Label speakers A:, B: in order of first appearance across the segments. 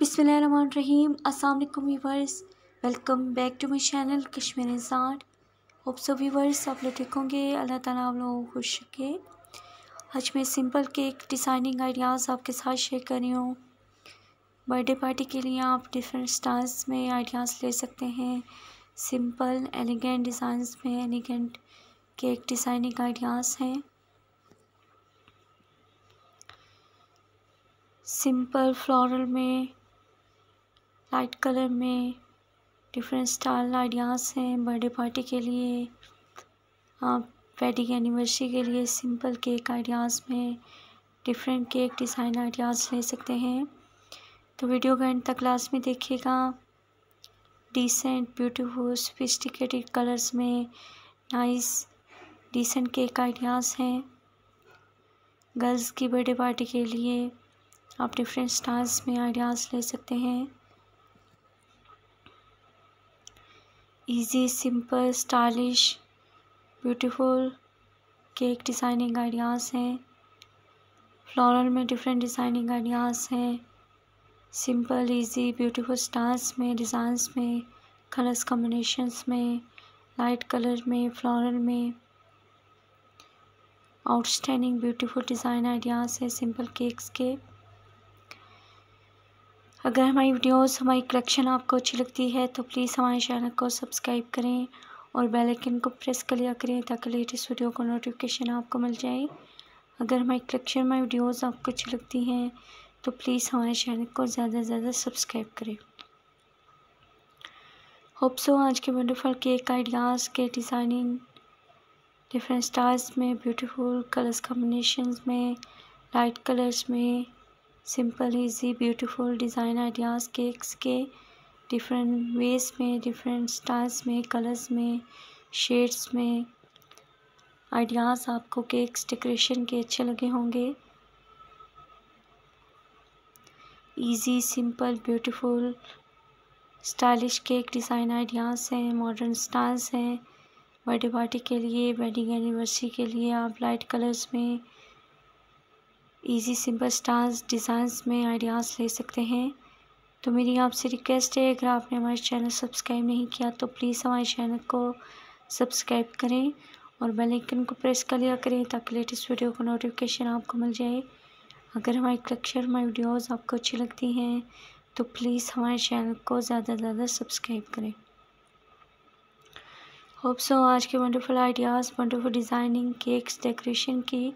A: बिसमीम अस्सलाम viewers welcome back to my channel Kashmir इंसान। होप सो वीवर्स आप लोग ठीक होंगे। अल्लाह ताला आप लोगों को खुश रखे। आज मैं सिंपल केक डिज़ाइनिंग आइडियाज़ आपके साथ शेयर कर रही हूँ। बर्थडे पार्टी के लिए आप डिफरेंट स्टाइल्स में आइडियाज़ ले सकते हैं। सिंपल एलिगेंट डिज़ाइंस में एलिगेंट केक डिज़ाइनिंग आइडियाज़ हैं। सिंपल फ्लोरल में लाइट कलर में डिफरेंट स्टाइल आइडियाज़ हैं बर्थडे पार्टी के लिए आप वेडिंग एनिवर्सरी के लिए सिंपल केक आइडियाज़ में डिफरेंट केक डिज़ाइन आइडियाज़ ले सकते हैं। तो वीडियो का एंड तक क्लास में देखिएगा। डिसेंट ब्यूटीफुल सोफिस्टिकेटेड कलर्स में नाइस डिसेंट केक आइडियाज़ हैं। गर्ल्स की बर्थडे पार्टी के लिए आप डिफरेंट स्टाइल्स में आइडियाज़ ले सकते हैं। Easy simple stylish beautiful cake designing ideas हैं। फ्लोरल में डिफरेंट डिज़ाइनिंग आइडियाज़ हैं। सिंपल इजी ब्यूटीफुल स्टाइल्स में डिज़ाइंस में कलर्स कॉम्बिनेशंस में लाइट कलर में फ्लोरल में। आउटस्टैंडिंग ब्यूटीफुल डिज़ाइन आइडियाज़ है सिंपल केक्स के। अगर हमारी वीडियोस, हमारी कलेक्शन आपको अच्छी लगती है तो प्लीज़ हमारे चैनल को सब्सक्राइब करें और बेल आइकन को प्रेस कर लिया करें ताकि लेटेस्ट वीडियो को नोटिफिकेशन आपको मिल जाए। अगर हमारी कलेक्शन हमारी वीडियोस आपको अच्छी लगती हैं तो प्लीज़ हमारे चैनल को ज़्यादा से ज़्यादा सब्सक्राइब करें। होप सो आज के वंडरफुल केक आइडियाज़ के डिज़ाइनिंग डिफरेंट स्टाइल्स में ब्यूटीफुल कलर्स कॉम्बिनेशन में लाइट कलर्स में simple, easy, beautiful design ideas, cakes के डिफरेंट वेज में, डिफरेंट स्टाइल्स में, कलर्स में, शेड्स में। आइडियाज़ आपको केक्स डेकोरेशन के अच्छे लगे होंगे। Easy, simple, beautiful, stylish cake design ideas हैं, मॉडर्न स्टाइल्स हैं। बर्थडे पार्टी के लिए, वेडिंग एनिवर्सरी के लिए आप लाइट कलर्स में इजी सिंपल स्टार्स डिज़ाइंस में आइडियाज़ ले सकते हैं। तो मेरी आपसे रिक्वेस्ट है, अगर आपने हमारे चैनल सब्सक्राइब नहीं किया तो प्लीज़ हमारे चैनल को सब्सक्राइब करें और बेल आइकन को प्रेस कर लिया करें ताकि लेटेस्ट वीडियो का नोटिफिकेशन आपको मिल जाए। अगर हमारे कलेक्शन हमारी वीडियोज़ आपको अच्छी लगती हैं तो प्लीज़ हमारे चैनल को ज़्यादा से ज़्यादा सब्सक्राइब करें। होप सो आज के wonderful ideas wonderful designing cakes decoration की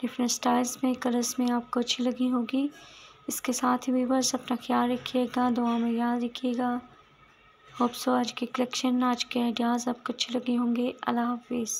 A: डिफरेंट स्टाइल्स में कलर्स में आपको अच्छी लगी होगी। इसके साथ ही बस अपना ख्याल रखिएगा दुआ में याद रखिएगा। होप्सो आज के कलेक्शन आज के आइडियाज़ आपको अच्छे लगे होंगे। अल्लाह हाफिज़